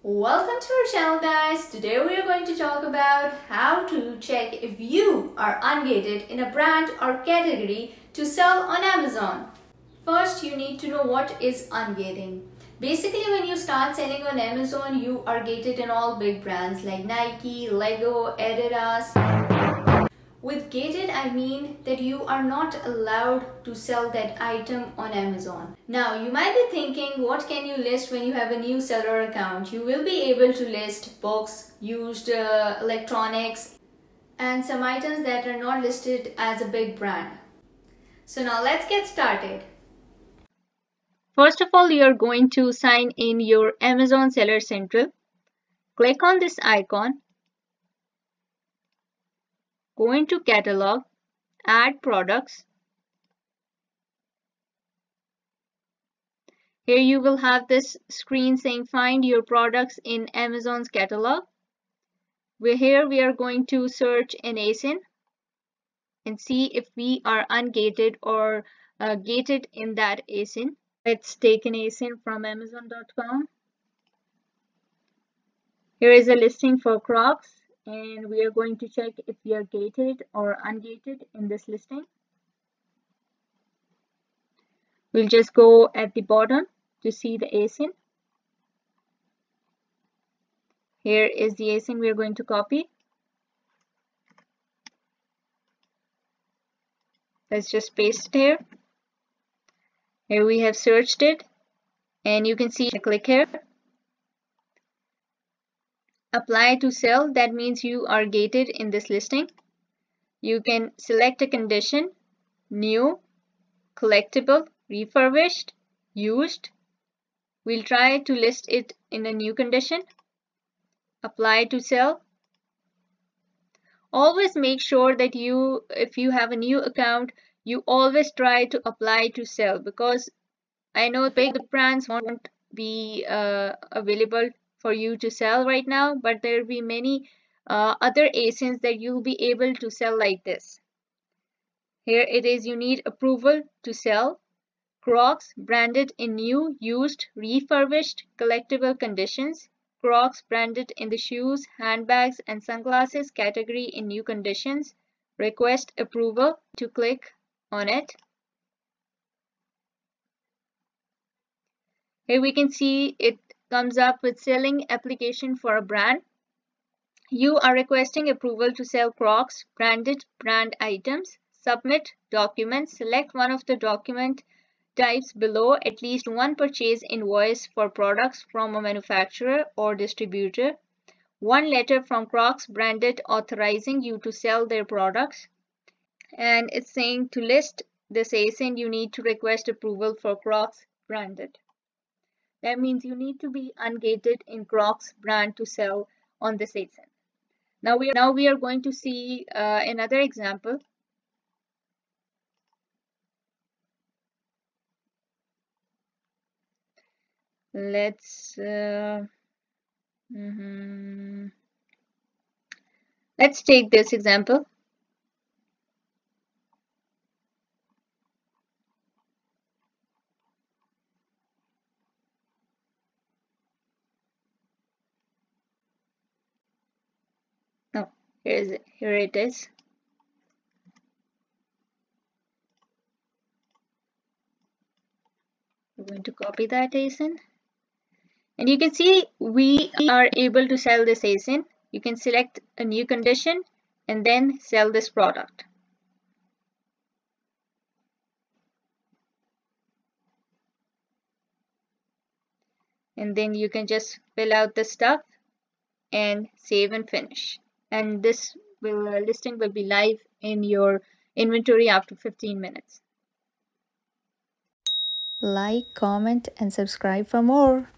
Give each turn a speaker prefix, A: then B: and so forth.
A: Welcome to our channel guys. Today we are going to talk about how to check if you are ungated in a brand or category to sell on Amazon. First you need to know what is ungating. Basically when you start selling on Amazon you are gated in all big brands like Nike, Lego, Adidas. With gated, I mean that you are not allowed to sell that item on Amazon. Now, you might be thinking, what can you list when you have a new seller account? You will be able to list books, used uh, electronics, and some items that are not listed as a big brand. So now let's get started.
B: First of all, you're going to sign in your Amazon Seller Central. Click on this icon Go into catalog, add products. Here you will have this screen saying find your products in Amazon's catalog. We're here we are going to search an ASIN and see if we are ungated or uh, gated in that ASIN. Let's take an ASIN from amazon.com. Here is a listing for Crocs and we are going to check if we are gated or ungated in this listing. We'll just go at the bottom to see the ASIN. Here is the ASIN we are going to copy. Let's just paste it here. Here we have searched it and you can see click here apply to sell that means you are gated in this listing. You can select a condition new collectible refurbished used. We'll try to list it in a new condition. Apply to sell always make sure that you if you have a new account you always try to apply to sell because I know big brands won't be uh, available for you to sell right now but there will be many uh, other asins that you'll be able to sell like this. Here it is you need approval to sell. Crocs branded in new used refurbished collectible conditions. Crocs branded in the shoes handbags and sunglasses category in new conditions. Request approval to click on it. Here we can see it comes up with selling application for a brand. You are requesting approval to sell Crocs branded brand items. Submit documents. Select one of the document types below at least one purchase invoice for products from a manufacturer or distributor. One letter from Crocs branded authorizing you to sell their products. And it's saying to list this ASIN you need to request approval for Crocs branded. That means you need to be ungated in Crocs brand to sell on this ASIN. Now we are, now we are going to see uh, another example. Let's uh, mm -hmm. let's take this example. Here is here it is. We're going to copy that ASIN. And you can see we are able to sell this ASIN. You can select a new condition and then sell this product. And then you can just fill out the stuff and save and finish and this will uh, listing will be live in your inventory after 15 minutes.
A: Like comment and subscribe for more